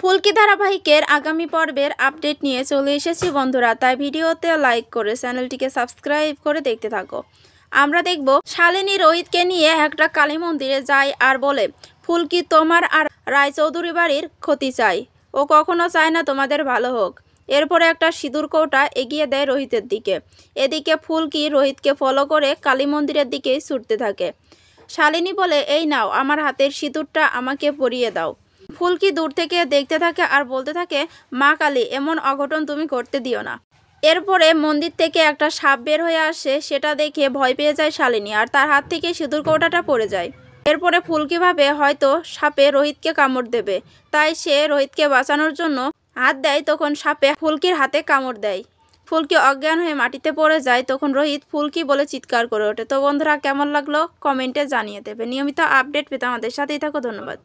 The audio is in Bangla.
ফুলকি ধারাবাহিকের আগামী পর্বের আপডেট নিয়ে চলে এসেছি বন্ধুরা। তাই ভিডিওতে লাইক করে চ্যানেলটিকে সাবস্ক্রাইব করে দেখতে থাকো। আমরা দেখব শালিনী রোহিতকে নিয়ে একটা কালী মন্দিরে যায় আর বলে, ফুলকি, তোমার আর রায়চৌধুরী বাড়ির ক্ষতি চাই। ও কখনো চায় না তোমাদের ভালো হোক। এরপরে একটা সিঁদুর কৌটা এগিয়ে দেয় রোহিতের দিকে। এদিকে ফুলকি রোহিতকে ফলো করে কালী মন্দিরের দিকেই ছুটতে থাকে। শালিনী বলে, এই নাও, আমার হাতের সিঁদুরটা আমাকে পরিয়ে দাও। ফুলকি দূর থেকে দেখতে থাকে আর বলতে থাকে, মা কালী, এমন অঘটন তুমি করতে দিও না। এরপরে মন্দির থেকে একটা সাপ বের হয়ে আসে, সেটা দেখে ভয় পেয়ে যায় শালিনী আর তার হাত থেকে সিঁদুর কৌটাটা পড়ে যায়। এরপরে ফুলকি ভাবে হয়তো সাপে রোহিতকে কামড় দেবে, তাই সে রোহিতকে বাঁচানোর জন্য হাত দেয়, তখন সাপে ফুলকির হাতে কামড় দেয়। ফুলকি অজ্ঞান হয়ে মাটিতে পড়ে যায়, তখন রোহিত ফুলকি বলে চিৎকার করে ওঠে। তো বন্ধুরা, কেমন লাগল? কমেন্টে জানিয়ে দেবে। নিয়মিত আপডেট পেতে আমাদের সাথেই থাকো। ধন্যবাদ।